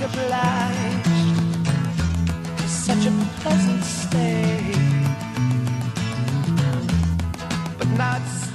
much obliged. Such a pleasant stay. But now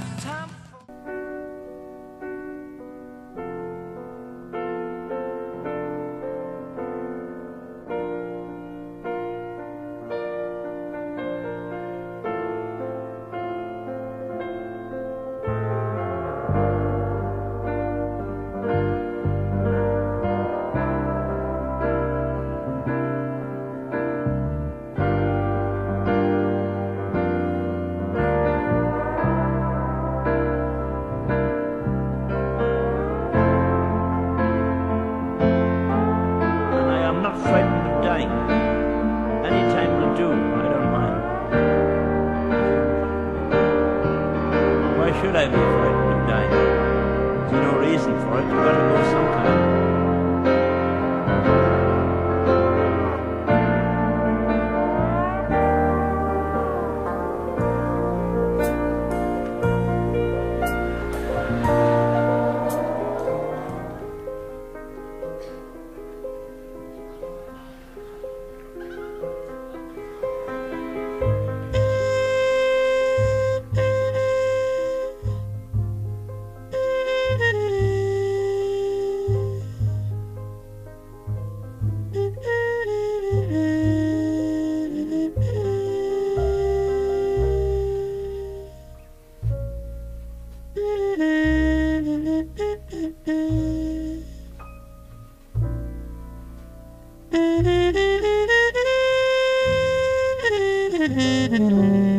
Of? There's no reason for it, you've got to go sometime. Mm-hmm.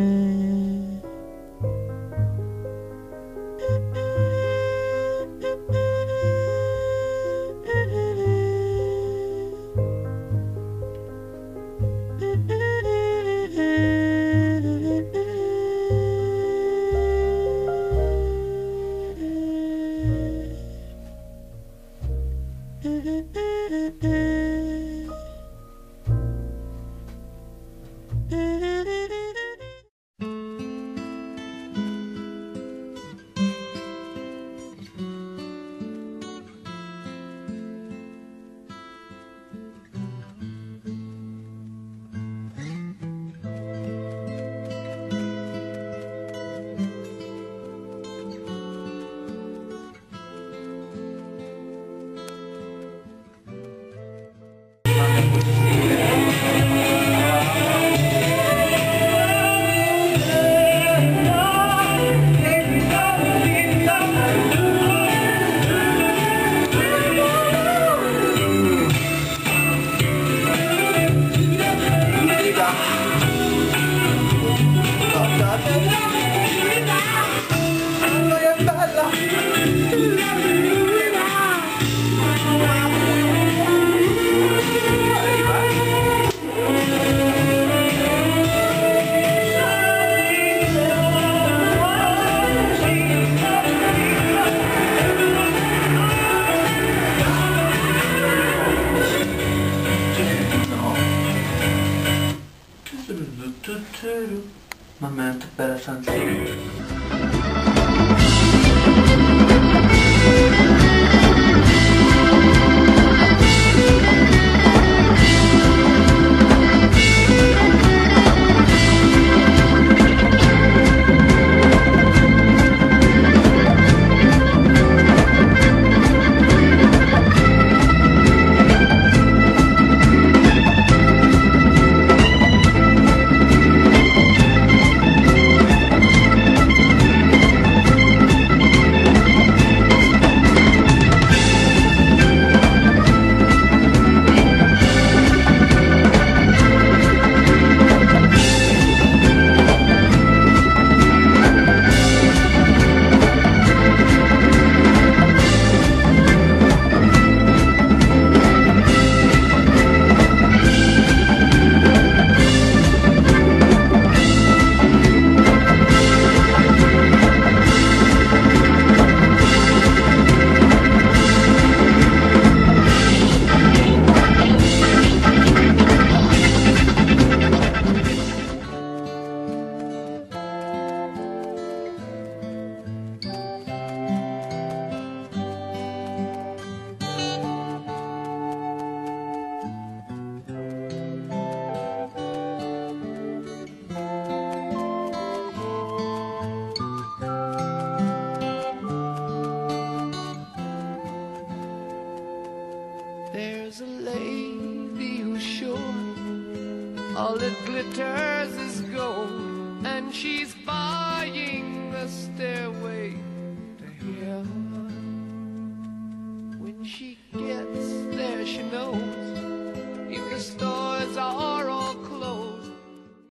Para Santos. Lady who's sure? All that glitters is gold, and she's buying